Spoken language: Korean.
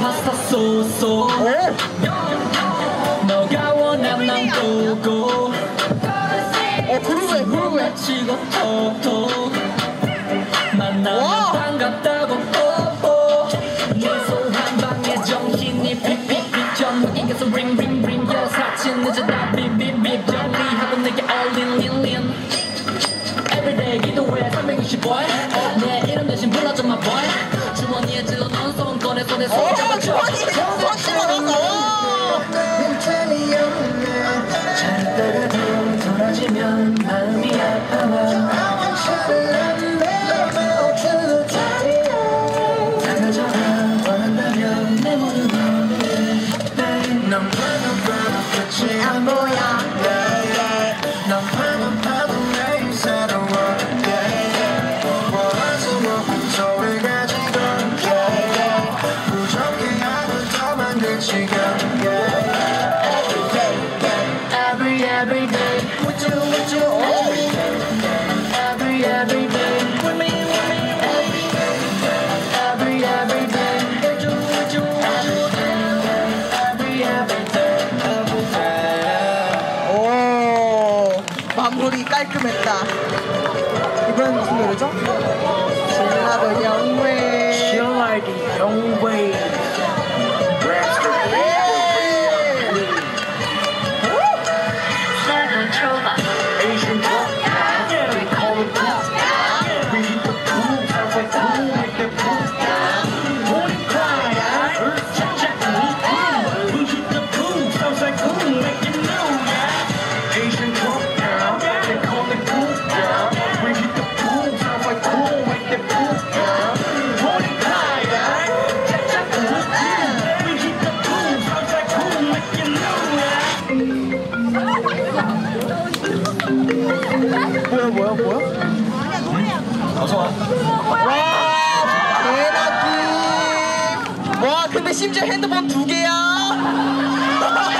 파스타 소스. 너가 원한 난 보고 어, 그러네, 그러네. 치고 톡톡. 만나 every every day. What you what you oh. Every every day. With me with me every day. Every every day. What you what you every every day. Every day. 오 마무리 깔끔했다. 이번엔 무슨 노래죠? 신나버려. 심지어 핸드폰 두 개야.